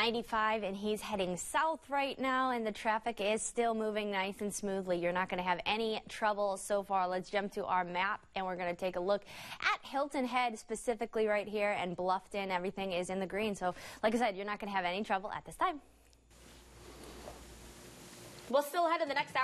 95 and he's heading south right now and the traffic is still moving nice and smoothly. You're not going to have any trouble so far. Let's jump to our map and we're going to take a look at Hilton Head specifically right here and Bluffton. Everything is in the green. So like I said, you're not going to have any trouble at this time. We'll still head in the next hour.